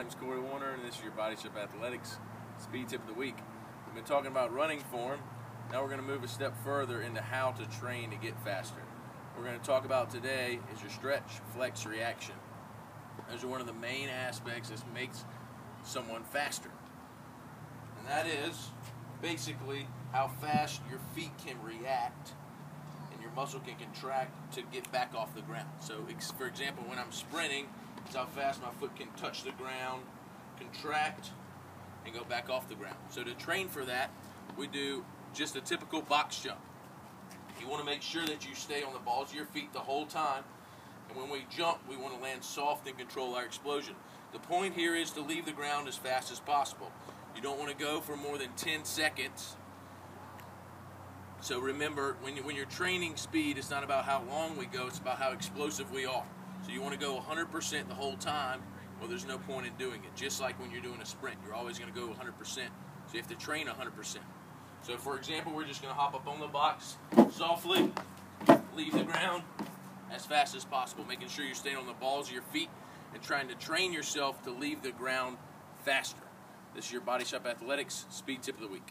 My name's Corey Warner, and this is your Body Shop Athletics Speed Tip of the Week. We've been talking about running form. Now we're going to move a step further into how to train to get faster. What we're going to talk about today is your stretch, flex, reaction. Those are one of the main aspects that makes someone faster. And that is basically how fast your feet can react and your muscle can contract to get back off the ground. So, for example, when I'm sprinting, how fast my foot can touch the ground, contract, and go back off the ground. So to train for that, we do just a typical box jump. You want to make sure that you stay on the balls of your feet the whole time. And when we jump, we want to land soft and control our explosion. The point here is to leave the ground as fast as possible. You don't want to go for more than 10 seconds. So remember, when you're training speed, it's not about how long we go, it's about how explosive we are. So you want to go 100% the whole time, well, there's no point in doing it. Just like when you're doing a sprint, you're always going to go 100%. So you have to train 100%. So for example, we're just going to hop up on the box softly, leave the ground as fast as possible, making sure you're staying on the balls of your feet and trying to train yourself to leave the ground faster. This is your Body Shop Athletics Speed Tip of the Week.